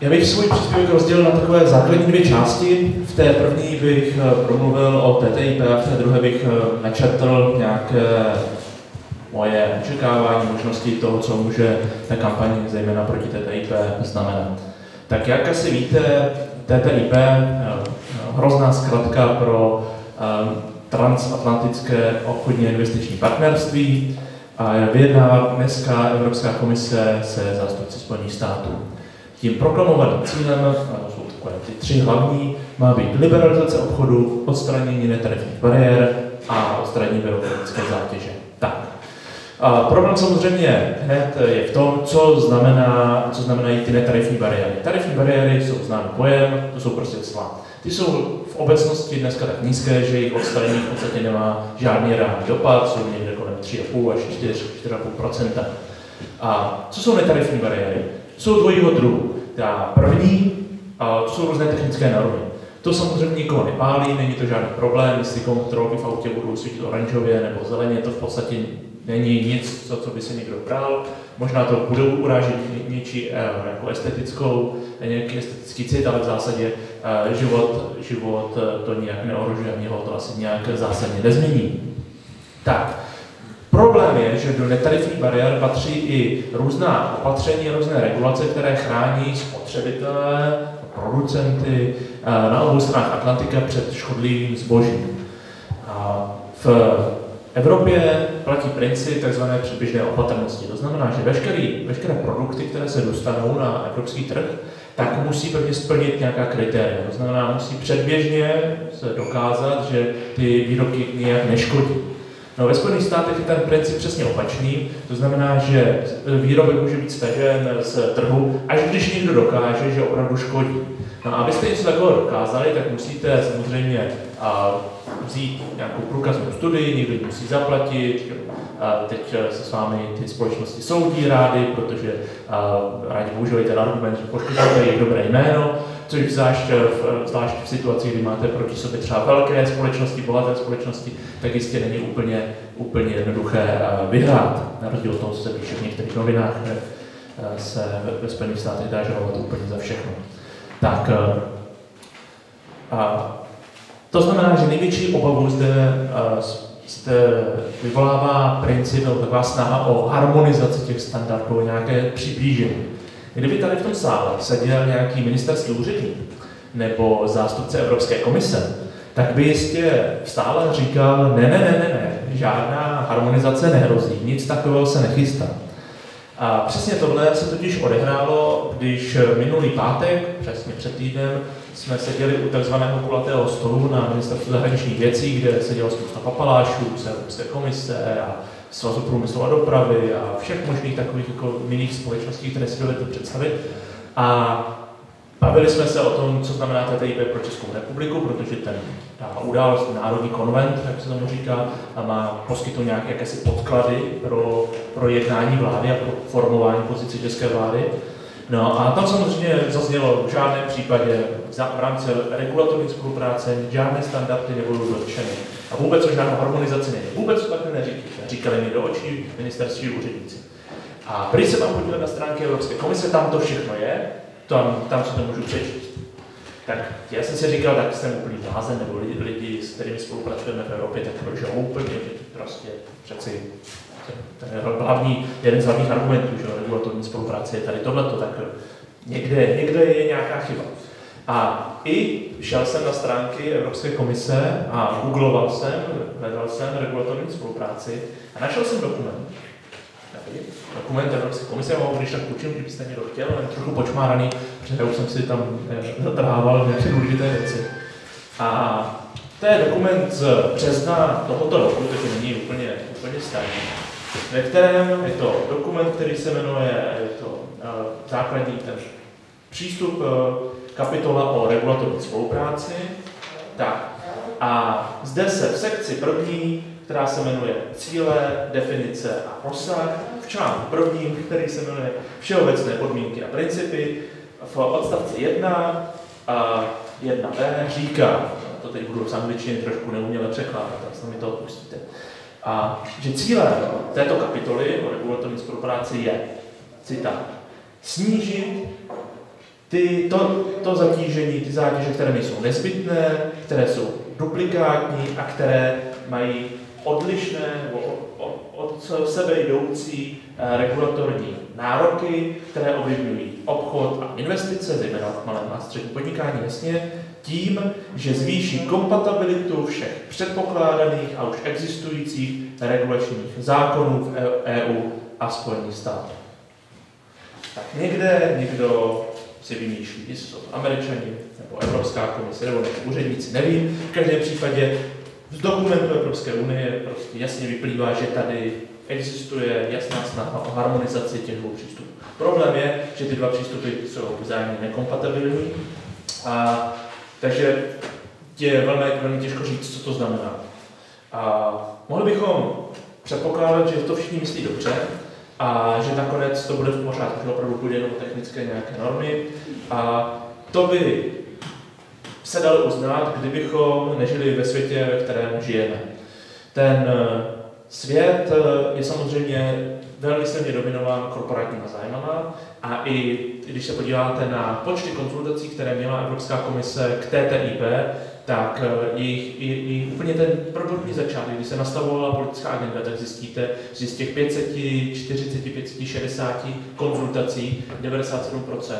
Já bych svůj příspěvek rozdělil na takové základní dvě části. V té první bych eh, promluvil o TTIP a v té druhé bych eh, načetl nějaké moje očekávání, možnosti toho, co může ta kampaň zejména proti TTIP znamenat. Tak jak asi víte, TTIP, hrozná zkratka pro transatlantické obchodní investiční partnerství, a vyjednává dneska Evropská komise se zástupci Spojených států. Tím proklamovaným cílem, jsou takové ty tři hlavní, má být liberalizace obchodu, odstranění netarifních bariér a odstranění byrokratické zátěže. Tak. A problém samozřejmě hned je v tom, co, znamená, co znamenají ty netarifní bariéry. Tarifní bariéry jsou známý pojem, to jsou prostě cla. Ty jsou v obecnosti dneska tak nízké, že jejich odstranění v podstatě nemá žádný reálný dopad, jsou někde kolem 3,5 až 4,5% A co jsou netarifní bariéry? Jsou dvojího druhu. Ta první, to jsou různé technické normy. To samozřejmě nikoho nepálí, není to žádný problém, jestli kontrolky v autě budou svítit oranžově nebo zeleně, to v podstatě není nic, za co by se někdo bral. Možná to budou urážet něčí eh, jako estetickou, nějaký estetický cit, ale v zásadě eh, život, život eh, to nijak neohrožuje, mě ho to asi nějak zásadně nezmění. Tak, Je, že do netarifních bariér patří i různá opatření, různé regulace, které chrání spotřebitele, producenty na obou stranách Atlantika před škodlivým zbožím. V Evropě platí princip tzv. předběžné opatrnosti. To znamená, že veškerý, veškeré produkty, které se dostanou na evropský trh, tak musí prvně splnit nějaká kritéria. To znamená, musí předběžně se dokázat, že ty výrobky nějak neškodí. No, ve Spojených státech je ten princip přesně opačný, to znamená, že výrobek může být stažen z trhu, až když někdo dokáže, že opravdu škodí. No abyste něco takového dokázali, tak musíte samozřejmě a, vzít nějakou průkaznou studii, někdo musí zaplatit, a teď se s vámi ty společnosti soudí rády, protože a, rádi používají ten argument, že poškozujete jejich dobré jméno, což zvlášť v, zvlášť v situaci, kdy máte proti sobě třeba velké společnosti, bohaté společnosti, tak jistě není úplně, úplně jednoduché vyhrát. Na rozdíl od toho, co se píše v některých novinách, kde se ve Spojených státech dá žalovat úplně za všechno. Tak a to znamená, že největší obavu zde, zde vyvolává princip nebo taková snaha o harmonizaci těch standardů, nějaké přiblížení. Kdyby tady v tom sále seděl nějaký ministerský úředník nebo zástupce Evropské komise, tak by jistě stále říkal, ne, ne, ne, ne, ne, žádná harmonizace nehrozí, nic takového se nechystá. A přesně tohle se totiž odehrálo, když minulý pátek, přesně před týdnem, jsme seděli u takzvaného kulatého stolu na ministerstvu zahraničních věcí, kde sedělo spousta papalášů z Evropské komise a Svazu průmyslu a dopravy a všech možných takových jako jiných společností, které si dovedete představit. A Bavili jsme se o tom, co znamená TTIP pro Českou republiku, protože ten ta událost, Národní konvent, jak se tomu říká, má poskytnout nějaké jakési podklady pro, pro jednání vlády a pro formování pozice české vlády. No a tam samozřejmě zaznělo v žádném případě v rámci regulatorní spolupráce žádné standardy nebudou dotčeny. A vůbec o žádnou harmonizaci není. Vůbec to takhle neříkali. Říkali mi do očí ministerství úředníci. A když se tam podívat na stránky Evropské komise, tam to všechno je, tam, tam si to můžu přečíst. Tak já jsem si říkal, tak jsem úplný blázen, nebo lidi, lidi, s kterými spolupracujeme v Evropě, tak proč úplně, prostě přeci ten je hlavní, jeden z hlavních argumentů, že regulatorní spolupráce je tady tohleto, tak někde, někde je nějaká chyba. A i šel jsem na stránky Evropské komise a googloval jsem, hledal jsem regulatorní spolupráci a našel jsem dokument. Dokument Evropské komise, já když tak učím, kdybyste někdo chtěl, ale trochu počmáraný, protože už jsem si tam eh, zatrhával nějaké důležité věci. A to je dokument z března tohoto roku, takže není úplně, úplně starý ve kterém je to dokument, který se jmenuje, je to uh, základní ten přístup, uh, kapitola o regulatorní spolupráci. Tak, a zde se v sekci první, která se jmenuje cíle, definice a rozsah, v článku prvním, který se jmenuje všeobecné podmínky a principy, v odstavci 1 a 1b říká, to teď budu z angličtiny trošku neuměle překládat, tak mi to odpustíte, a že cílem této kapitoly o regulatorní spolupráci je, citát, snížit ty, to, to zatížení, ty zátěže, které nejsou nezbytné, které jsou duplikátní a které mají odlišné nebo od sebe jdoucí eh, regulatorní nároky, které ovlivňují obchod a investice, zejména v malém a středním podnikání, jasně, tím, že zvýší kompatibilitu všech předpokládaných a už existujících regulačních zákonů v EU e a Spojených států. Tak někde někdo si vymýšlí, jestli jsou to američani, nebo Evropská komise, nebo úředníci, nevím. V každém případě z dokumentu Evropské unie prostě jasně vyplývá, že tady existuje jasná snaha o harmonizaci těch dvou přístupů. Problém je, že ty dva přístupy jsou vzájemně nekompatibilní, a, takže je velmi, velmi těžko říct, co to znamená. A mohli bychom předpokládat, že to všichni myslí dobře a že nakonec to bude v pořádku, že opravdu bude jenom technické nějaké normy. A to by se dalo uznat, kdybychom nežili ve světě, ve kterém žijeme. Ten eh, svět eh, je samozřejmě velmi silně dominován korporátníma zájmama a i když se podíváte na počty konzultací, které měla Evropská komise k TTIP, tak eh, jejich, jejich, úplně ten prvotní začátek, kdy se nastavovala politická agenda, tak zjistíte, že z těch 540, 560 konzultací 97%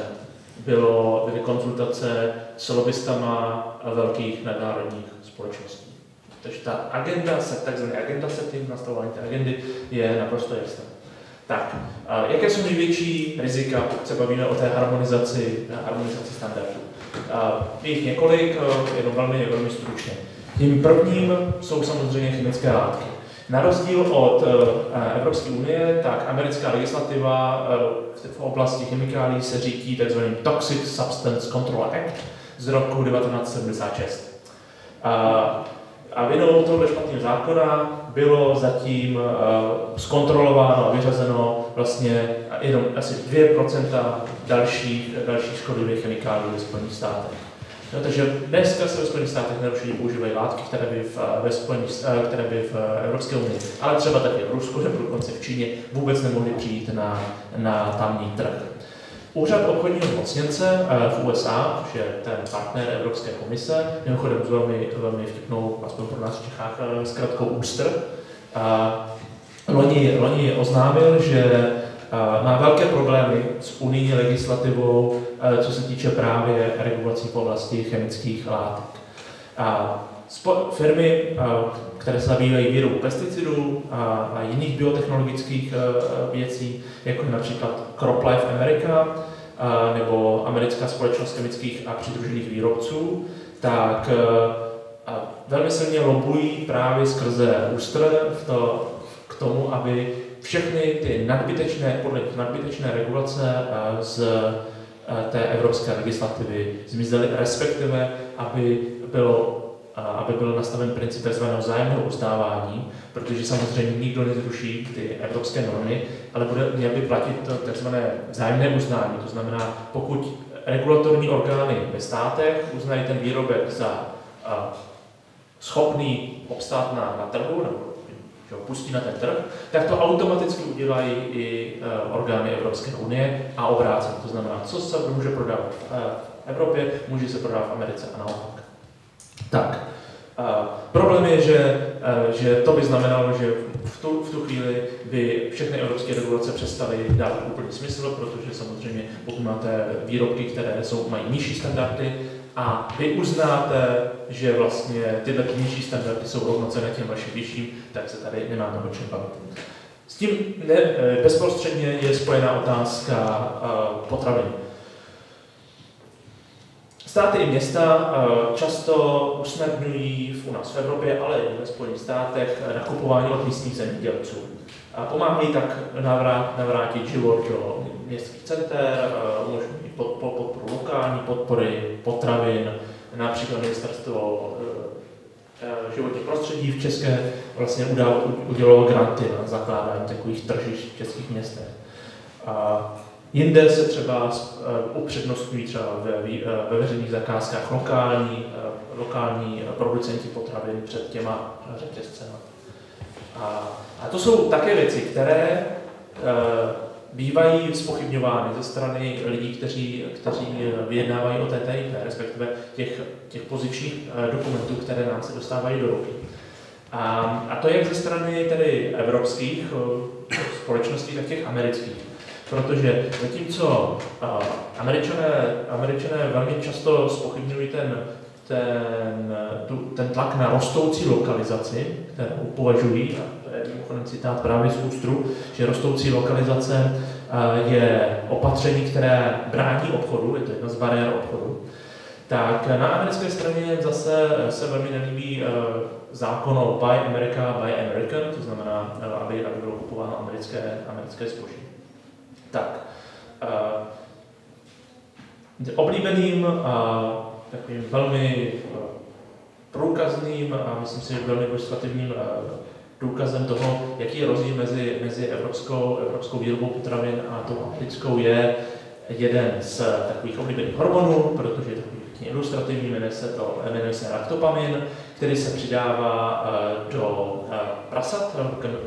bylo, byly konzultace s lobbystama velkých nadnárodních společností. Takže ta agenda, takzvaný agenda setting, nastavování té agendy je naprosto jasná. Tak, jaké jsou největší rizika, pokud se bavíme o té harmonizaci, harmonizaci standardů? Je jich několik, jenom velmi, velmi stručně. Tím prvním jsou samozřejmě chemické látky. Na rozdíl od eh, Evropské unie, tak americká legislativa eh, v oblasti chemikálí se řídí tzv. Toxic Substance Control Act z roku 1976. A vinou tohoto špatného zákona bylo zatím zkontrolováno a vyřazeno vlastně jenom asi 2% dalších, dalších škodlivých chemikálií ve Spojených státech. No, takže dneska se ve Spojených státech nerušení používají látky, které by v, ve Spojených, které by v Evropské unii, ale třeba taky v Rusku nebo dokonce v Číně vůbec nemohly přijít na, na tamní trh. Úřad obchodního zmocněnce v USA, což je ten partner Evropské komise, mimochodem s velmi, velmi vtipnou, aspoň pro nás v Čechách, zkrátkou ústr, loni, loni oznámil, že má velké problémy s unijní legislativou, co se týče právě regulací v oblasti chemických látek. A firmy, které se zabývají výrobou pesticidů a jiných biotechnologických věcí, jako například CropLife America nebo americká společnost chemických a přidružených výrobců, tak velmi silně lobují právě skrze ústr v to, k tomu, aby všechny ty nadbytečné, podle nadbytečné regulace eh, z eh, té evropské legislativy zmizely, respektive aby bylo eh, aby byl nastaven princip tzv. vzájemného uznávání, protože samozřejmě nikdo nezruší ty evropské normy, ale bude, měl by platit tzv. vzájemné uznání. To znamená, pokud regulatorní orgány ve státech uznají ten výrobek za schopný obstát na, na trhu, nebo že ho pustí na ten trh, tak to automaticky udělají i uh, orgány Evropské unie a obráceně. To znamená, co se může prodávat v, v Evropě, může se prodávat v Americe a naopak. Tak, uh, problém je, že, uh, že to by znamenalo, že v tu, v tu chvíli by všechny evropské regulace přestaly dávat úplný smysl, protože samozřejmě pokud máte výrobky, které jsou, mají nižší standardy, a vy uznáte, že vlastně tyhle nižší standardy jsou rovnocené těm vašim vyšším, tak se tady nemáme o čem bavit. S tím ne, eh, bezprostředně je spojená otázka uh, potravin. Státy i města uh, často usnadňují u nás v Evropě, ale i ve Spojených státech nakupování od místních zemědělců. A pomáhají tak navrát, navrátit život do městských center, umožňují podporu lokální podpory potravin, například ministerstvo eh, eh, životní prostředí v České vlastně udělalo granty na zakládání takových tržišť v českých městech. A jinde se třeba eh, upřednostňují třeba ve, ve veřejných zakázkách lokální, lokální producenti potravin před těma řetězcemi. A, a to jsou také věci, které bývají spochybňovány ze strany lidí, kteří, kteří vyjednávají o TTIP, respektive těch, těch pozičních dokumentů, které nám se dostávají do ruky. A, a to jak ze strany tedy evropských společností, tak těch amerických. Protože zatímco američané, američané velmi často spochybňují ten, ten, tu, ten tlak na rostoucí lokalizaci, kterou považují, a to je mimochodem citát právě z ústru, že rostoucí lokalizace je opatření, které brání obchodu, je to jedna z bariér obchodu, tak na americké straně zase se velmi nelíbí zákon o Buy America, Buy American, to znamená, aby, aby bylo kupováno americké, americké zboží. Tak, uh, oblíbeným a takovým velmi uh, průkazným a myslím si, že velmi ilustrativním uh, důkazem toho, jaký je rozdíl mezi, mezi evropskou, evropskou výrobou potravin a tou americkou, je jeden z takových oblíbených hormonů, protože je takový ilustrativní, jmenuje se to jmenuje se raktopamin, který se přidává do prasat,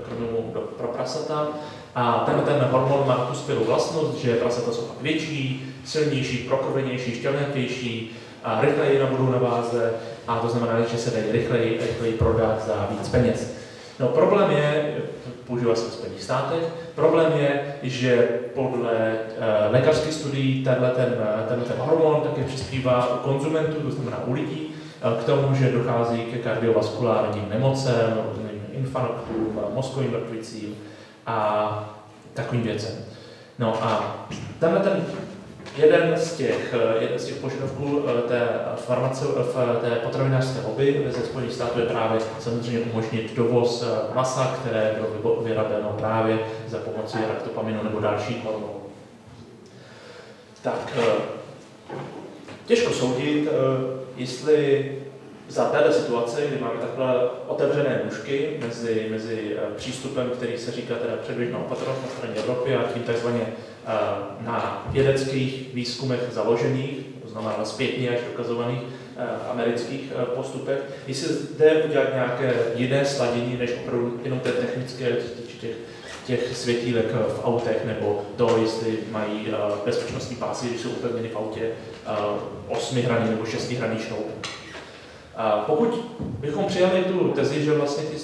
krmivu pro prasata a ten, ten hormon má tu skvělou vlastnost, že prasata jsou pak větší, silnější, prokrvenější, šťavnatější, a rychleji nabudou na váze a to znamená, že se dají rychleji, rychleji prodat za víc peněz. No problém je, používá se v Spojených státech, problém je, že podle uh, lékařských studií tenhle ten, tenhle ten hormon také přispívá u konzumentů, to znamená u lidí, uh, k tomu, že dochází ke kardiovaskulárním nemocem, infarktům, mozkovým mrtvicím, a takovým věcem. No a tenhle ten jeden z těch, jeden z těch požadavků eh, té, farmace, v té potravinářské hobby ze Spojených států je právě samozřejmě umožnit dovoz eh, masa, které bylo vyrabeno právě za pomocí raktopaminu nebo dalších hormonů. Tak, eh, těžko soudit, jestli za této situace, kdy máme takhle otevřené nůžky mezi, mezi eh, přístupem, který se říká teda předběžná opatrnost na straně Evropy a tím takzvaně eh, na vědeckých výzkumech založených, to znamená zpětně až dokazovaných eh, amerických postupech, jestli zde udělat nějaké jiné sladění, než opravdu jenom té technické, těch, těch světílek v autech, nebo to, jestli mají bezpečnostní pásy, když jsou upevněny v autě osmihraný nebo šestihraný šnoub. Pokud bychom přijali tu tezi, že vlastně ty,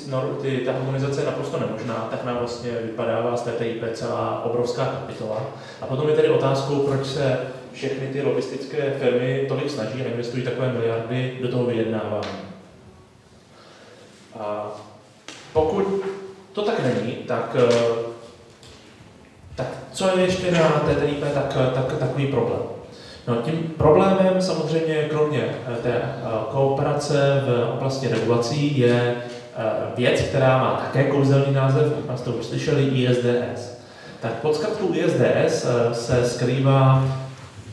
ty, ta harmonizace je naprosto nemožná, tak nám vlastně vypadává z TTIP celá obrovská kapitola. A potom je tedy otázkou, proč se všechny ty logistické firmy tolik snaží a investují takové miliardy do toho vyjednávání. A pokud to tak není, tak, eh, tak co je ještě na TTIP tak, tak, takový problém? No, tím problémem samozřejmě, kromě eh, té eh, kooperace v oblasti regulací, je eh, věc, která má také kouzelný název, možná jste už slyšeli, ISDS. Tak pod zkratkou ISDS se skrývá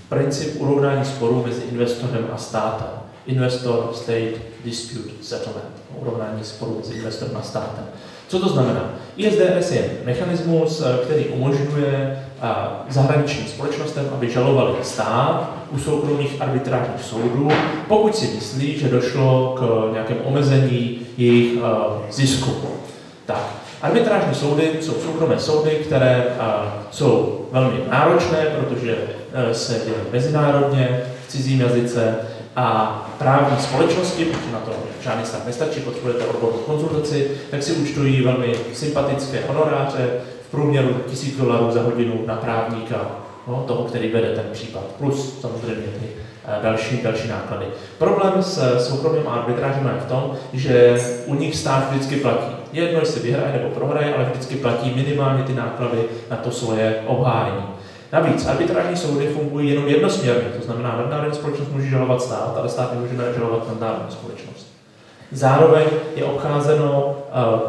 princip urovnání sporů mezi investorem a státem. Investor State Dispute Settlement, urovnání sporů mezi investorem a státem. Co to znamená? ISDS je mechanismus, který umožňuje zahraničním společnostem, aby žalovali stát u soukromých arbitrážních soudů, pokud si myslí, že došlo k nějakém omezení jejich zisku. Tak, arbitrážní soudy jsou soukromé soudy, které jsou velmi náročné, protože se dělají mezinárodně, v cizím jazyce a právní společnosti, protože na to žádný stát nestačí, potřebujete odbornou konzultaci, tak si účtují velmi sympatické honoráře, průměru 1000 dolarů za hodinu na právníka, no, toho, který vede ten případ, plus samozřejmě ty eh, další, další náklady. Problém s soukromým arbitrážem je v tom, že u nich stát vždycky platí. Jedno, jestli vyhraje nebo prohraje, ale vždycky platí minimálně ty náklady na to svoje obhájení. Navíc arbitrážní soudy fungují jenom jednosměrně, to znamená, nadnárodní společnost může žalovat stát, ale stát nemůže žalovat nadnárodní společnost. Zároveň je obcházeno uh,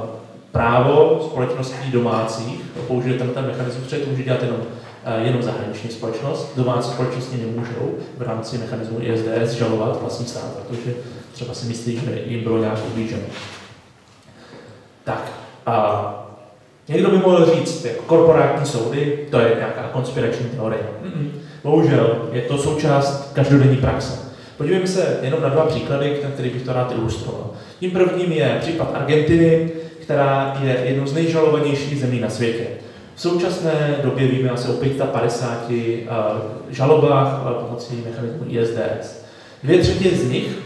právo společností domácích použije ten, ten mechanismus, který to může dělat jenom, uh, jenom zahraniční společnost. Domácí společnosti nemůžou v rámci mechanismu ISDS žalovat vlastní stát, protože třeba si myslí, že jim bylo nějak ublíženo. Tak, a někdo by mohl říct, jako korporátní soudy, to je nějaká konspirační teorie. Mm-mm. Bohužel, je to součást každodenní praxe. Podívejme se jenom na dva příklady, které bych to rád ilustroval. Tím prvním je případ Argentiny, která je jednou z nejžalovanějších zemí na světě. V současné době víme asi o 55 žalobách pomocí mechanismu ISDS. Dvě třetí z nich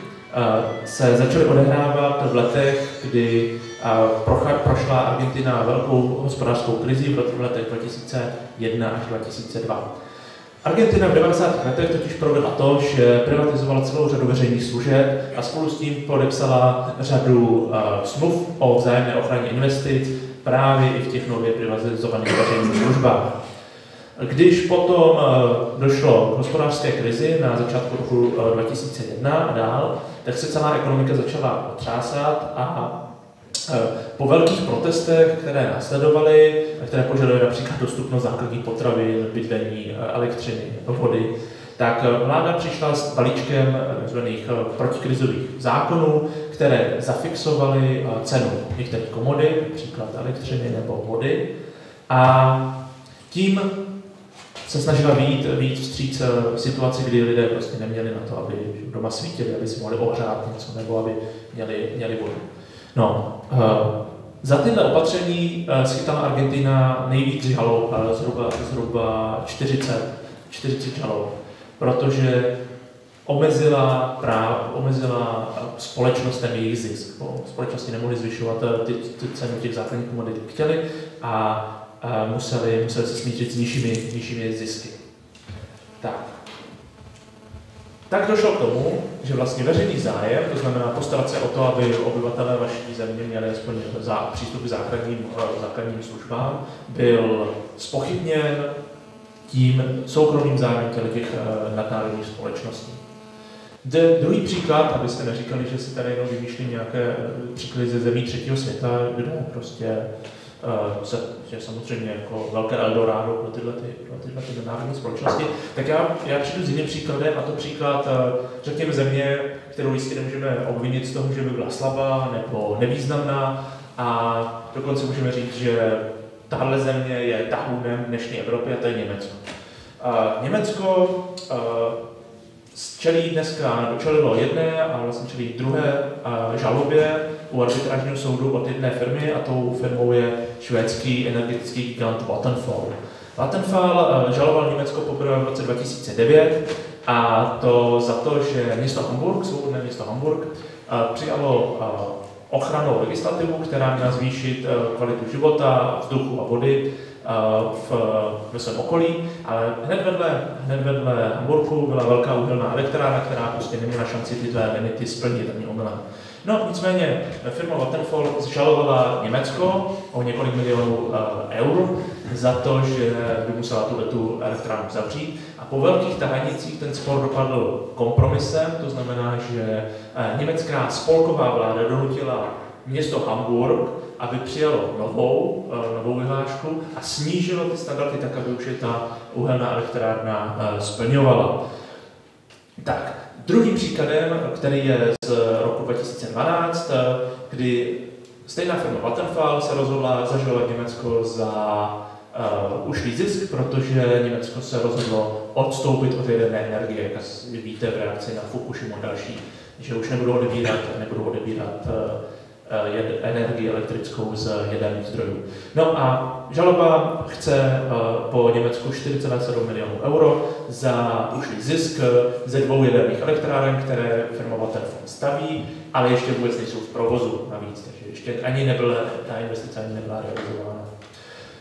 se začaly odehrávat v letech, kdy prošla Argentina velkou hospodářskou krizi v letech 2001 až 2002. Argentina v 90. letech totiž provedla to, že privatizovala celou řadu veřejných služeb a spolu s tím podepsala řadu smluv o vzájemné ochraně investic právě i v těch nově privatizovaných veřejných službách. Když potom uh, došlo k hospodářské krizi na začátku roku uh, 2001 a dál, tak se celá ekonomika začala otřásat a po velkých protestech, které následovaly, které požadovaly například dostupnost základních potravin, bydlení, elektřiny, vody, tak vláda přišla s balíčkem tzv. protikrizových zákonů, které zafixovaly cenu některých komodit, například elektřiny nebo vody, a tím se snažila výjít, výjít vstříc situaci, kdy lidé prostě neměli na to, aby doma svítili, aby si mohli ohřát něco, nebo aby měli, měli vodu. No, uh, za tyhle opatření uh, schytala Argentina nejvíc žalob, zhruba, zhruba 40, 40 žalob, protože omezila, práv, omezila společnostem jejich zisk. Společnosti nemohly zvyšovat ty, ty cenu těch základních komodit, chtěli a museli, museli se smířit s nižšími, nižšími zisky. Tak. Tak došlo k tomu, že vlastně veřejný zájem, to znamená postarat se o to, aby obyvatelé vaší země měli aspoň za, přístup k základním, eh, základním službám, byl spochybněn tím soukromým zájmem těch eh, nadnárodních společností. De, druhý příklad, abyste neříkali, že si tady jenom vymýšlím nějaké eh, příklady ze zemí třetího světa, kde prostě se, že samozřejmě jako velké Eldorado pro tyhle, ty, pro tyhle ty národní společnosti, tak já, já přijdu s jiným příkladem, a to příklad, uh, řekněme, země, kterou jistě nemůžeme obvinit z toho, že by byla slabá nebo nevýznamná, a dokonce můžeme říct, že tahle země je tahounem dnešní Evropy, a to je Německo. Uh, Německo čelí dneska, nebo čelilo jedné a vlastně čelí druhé žalobě u arbitrážního soudu od jedné firmy a tou firmou je švédský energetický gigant Vattenfall. Vattenfall eh, žaloval Německo poprvé v roce 2009 a to za to, že město Hamburg, svobodné město Hamburg, eh, přijalo eh, ochranou legislativu, která měla zvýšit kvalitu života, vzduchu a vody v, ve svém okolí, ale hned vedle, hned vedle Hamburgu byla velká uhelná elektrárna, která prostě neměla šanci tyhle limity splnit ani omylem. No, nicméně firma Vattenfall zžalovala Německo o několik milionů uh, eur za to, že by musela tu elektrárnu zavřít. A po velkých tahanicích ten spor dopadl kompromisem, to znamená, že uh, německá spolková vláda donutila město Hamburg, aby přijalo novou, uh, novou vyhlášku a snížilo ty standardy tak, aby už je ta uhelná elektrárna uh, splňovala. Tak, Druhým příkladem, který je z roku 2012, kdy stejná firma Vattenfall se rozhodla zažalovat Německo za uh, ušlý zisk, protože Německo se rozhodlo odstoupit od jaderné energie, jak víte v reakci na Fukushima další, že už nebudou odebírat, nebudou odebírat uh, Eh, energii elektrickou z jaderných zdrojů. No a žaloba chce eh, po Německu 4,7 milionů euro za ušlý zisk ze dvou jaderných elektráren, které firma Vattenfall staví, ale ještě vůbec nejsou v provozu navíc, takže ještě ani nebyla, ta investice ani nebyla realizována.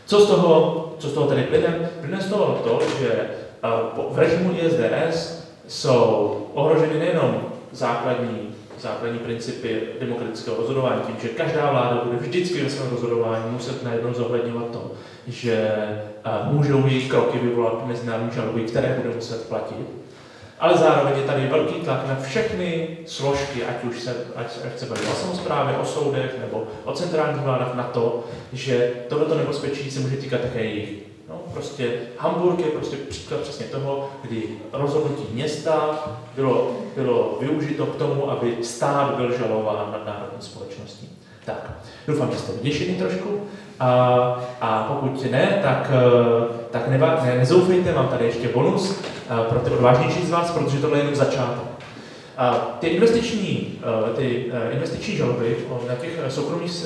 Co z toho, co z toho tedy plyne? Plyne z toho to, že eh, v režimu ISDS jsou ohroženy nejenom základní základní principy demokratického rozhodování, tím, že každá vláda bude vždycky ve svém rozhodování muset najednou zohledňovat to, že můžou její kroky vyvolat mezinárodní žaloby, které bude muset platit. Ale zároveň je tady velký tlak na všechny složky, ať už se, ať, ať se bavíme o samozprávě, o soudech nebo o centrálních vládách na to, že tohoto nebezpečí se může týkat také jejich prostě Hamburg je prostě příklad přesně toho, kdy rozhodnutí města bylo, bylo využito k tomu, aby stát byl žalován nad národní společností. Tak, doufám, že jste vyděšený trošku. A, a pokud ne, tak, tak neva, ne, nezoufejte, mám tady ještě bonus pro ty odvážnější z vás, protože tohle je jenom začátek. A ty investiční, ty investiční žaloby na těch soukromých,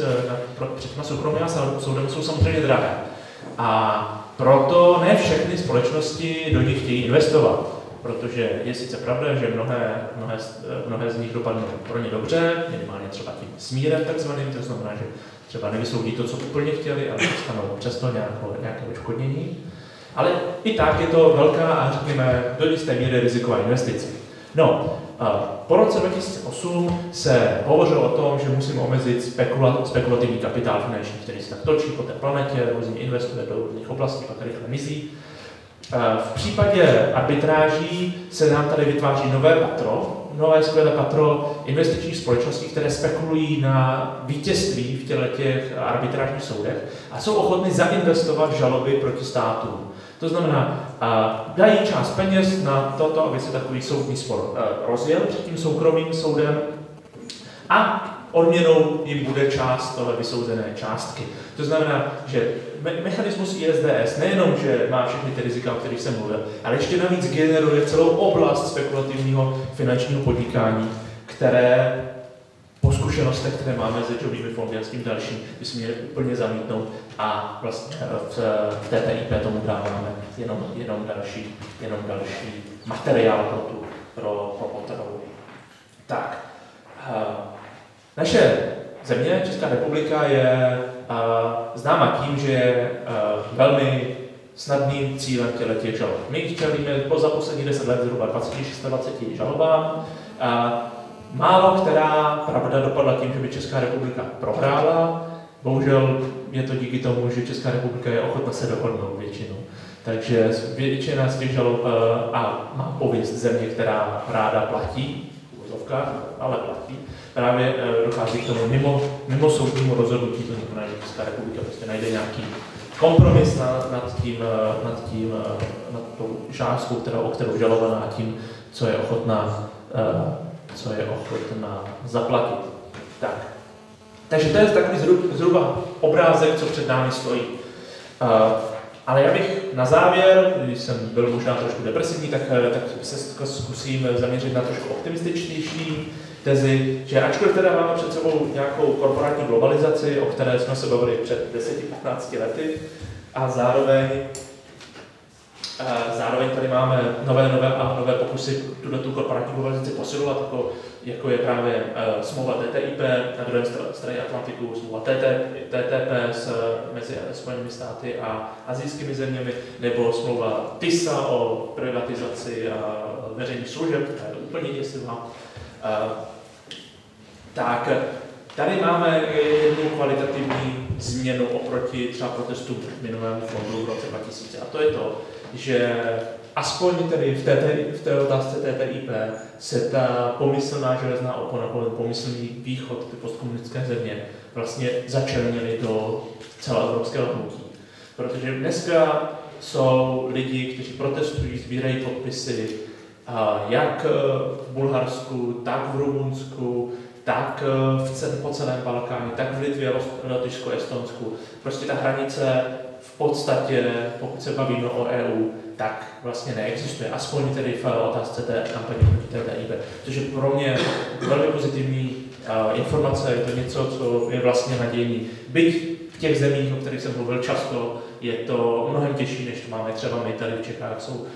na, před těma soukromými soudem jsou samozřejmě drahé. A proto ne všechny společnosti do nich chtějí investovat, protože je sice pravda, že mnohé, mnohé, mnohé z nich dopadnou pro ně dobře, minimálně třeba tím smírem takzvaným, to znamená, že třeba nevysoudí to, co úplně chtěli, ale dostanou přesto nějaké, nějaké odškodnění. Ale i tak je to velká a řekněme do jisté míry riziková investice. No, po roce 2008 se hovořilo o tom, že musíme omezit spekula, spekulativní kapitál finanční, který se tak točí po té planetě, různě investuje do různých oblastí, pak rychle mizí. V případě arbitráží se nám tady vytváří nové patro, nové skvělé patro investičních společností, které spekulují na vítězství v těle těch arbitrážních soudech a jsou ochotny zainvestovat žaloby proti státům. To znamená, dají část peněz na toto, aby se takový soudní spor e, rozjel před tím soukromým soudem a odměnou jim bude část tohle vysouzené částky. To znamená, že me- mechanismus ISDS nejenom, že má všechny ty rizika, o kterých jsem mluvil, ale ještě navíc generuje celou oblast spekulativního finančního podnikání, které po zkušenostech, které máme s hedžovými fondy a s tím dalším, bychom měli úplně zamítnout a vlastně v, v TTIP tomu dáváme jenom, jenom, další, jenom další materiál pro, tu, pro, pro. Tak, uh, naše země, Česká republika, je uh, známa tím, že je uh, velmi snadným cílem těle těch žalob. My čelíme po za poslední 10 let zhruba 20-26 žalobám. Málo která pravda dopadla tím, že by Česká republika prohrála. Bohužel je to díky tomu, že Česká republika je ochotna se dohodnout většinou. Takže většina z těch žalob a má pověst země, která ráda platí, ale platí, právě eh, dochází k tomu mimo, mimo soudnímu rozhodnutí, to znamená, že Česká republika prostě najde nějaký kompromis nad, nad, tím, eh, nad, tím, eh, nad tou částkou, která, o kterou žalovaná a tím, co je ochotná, co je ochotná zaplatit. Tak. Takže to je takový zhruba obrázek, co před námi stojí. Ale já bych na závěr, když jsem byl možná trošku depresivní, tak, tak se zkusím zaměřit na trošku optimističtější tezi, že ačkoliv teda máme před sebou nějakou korporátní globalizaci, o které jsme se bavili před 10-15 lety, a zároveň Zároveň tady máme nové, nové a nové pokusy tuto tu korporátní globalizaci posilovat, jako, jako je právě uh, smlouva TTIP, na druhé straně Atlantiku smlouva TTP s, mezi Spojenými státy a azijskými zeměmi, nebo smlouva TISA o privatizaci a veřejných služeb, která je úplně děsivá. Uh, tak tady máme jednu kvalitativní změnu oproti třeba protestu minulému fondu v roce 2000 a to je to, že aspoň tedy v té, v té otázce TTIP se ta pomyslná železná opona, pomyslný východ, ty postkomunistické země, vlastně začerněny do celoevropského hnutí. Protože dneska jsou lidi, kteří protestují, sbírají podpisy, jak v Bulharsku, tak v Rumunsku, tak v cel, po celém Balkáně, tak v Litvě, Lotyšsku, Estonsku. Prostě ta hranice v podstatě, pokud se bavíme o EU, tak vlastně neexistuje, aspoň tedy v otázce té kampaně proti TTIP, což je pro mě velmi pozitivní uh, informace, je to něco, co je vlastně nadějný. Byť v těch zemích, o kterých jsem mluvil často, je to mnohem těžší, než to máme třeba my tady v Čechách. Jsou, uh,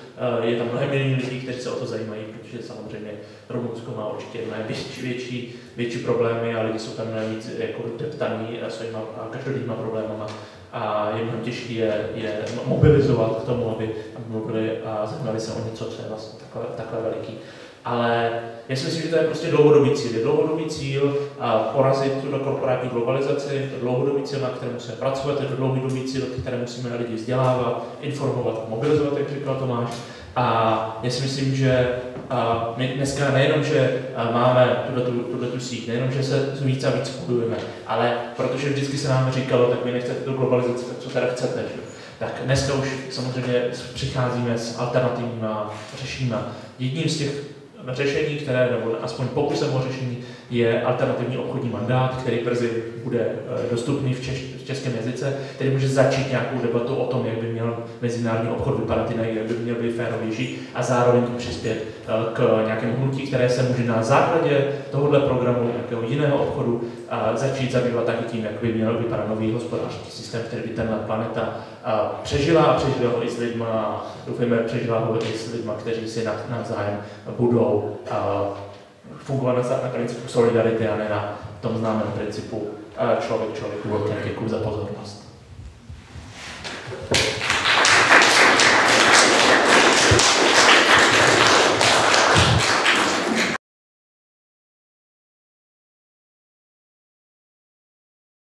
je tam mnohem méně lidí, kteří se o to zajímají, protože samozřejmě Rumunsko má určitě mnohem větší, větší, větší problémy a lidi jsou tam mnohem víc jako deptaní svýma každodenníma problémama a je mnohem těžší je, je mobilizovat k tomu, aby, aby mluvili a zajímali se o něco, co je vlastně takhle, takhle veliký. Ale já si myslím, že to je prostě dlouhodobý cíl. Je dlouhodobý cíl a porazit tu korporátní globalizaci, je to dlouhodobý cíl, na kterém musíme pracovat, je to dlouhodobý cíl, které musíme lidi vzdělávat, informovat, mobilizovat, jak říkal Tomáš. A já si myslím, že a my dneska nejenom, že máme tuto tu síť, nejenom, že se víc a víc spojujeme, ale protože vždycky se nám říkalo, tak vy nechcete tu globalizaci, tak co teda chcete, že? tak dneska už samozřejmě přicházíme s alternativníma řešeníma. Jedním z těch řešení, které, nebo aspoň pokusem o řešení, je alternativní obchodní mandát, který brzy bude eh, dostupný v, češ, v českém jazyce, který může začít nějakou debatu o tom, jak by měl mezinárodní obchod vypadat jinak, jak by měl být férovější a zároveň přispět eh, k nějakému hnutí, které se může na základě tohohle programu nějakého jiného obchodu začít zabývat taky tím, jak by měl vypadat nový hospodářský systém, který by tenhle planeta přežila a přežila ho i s lidma a doufejme, přežila ho i s lidma, kteří si navzájem budou fungovat na principu solidarity a ne na tom známém principu člověk člověku. Děkuji za pozornost.